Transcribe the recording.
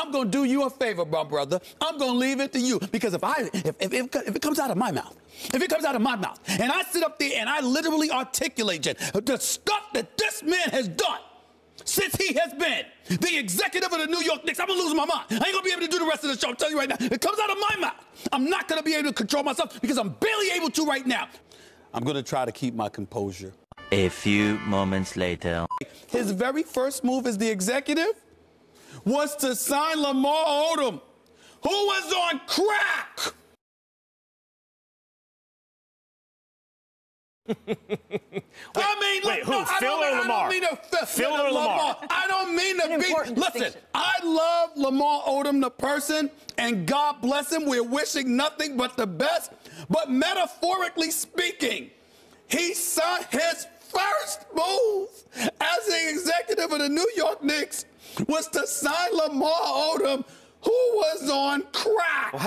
I'm going to do you a favor, my brother. I'm going to leave it to you because if I if, if, if, if it comes out of my mouth, if it comes out of my mouth, and I sit up there and I literally articulate the stuff that this man has done since he has been the executive of the New York Knicks, I'm gonna lose my mind. I ain't gonna be able to do the rest of the show. I'm telling you right now, it comes out of my mouth. I'm not gonna be able to control myself because I'm barely able to right now. I'm gonna try to keep my composure. A few moments later. His very first move as the executive was to sign Lamar Odom, who was on crack. I mean, wait, look, who, no, I Phil don't or mean, I Lamar? don't mean to, Phil, Phil or Lamar? I don't mean to be. Listen. I love Lamar Odom, the person, and God bless him. We're wishing nothing but the best. But metaphorically speaking, he saw his first move as the executive of the New York Knicks was to sign Lamar Odom, who was on crack.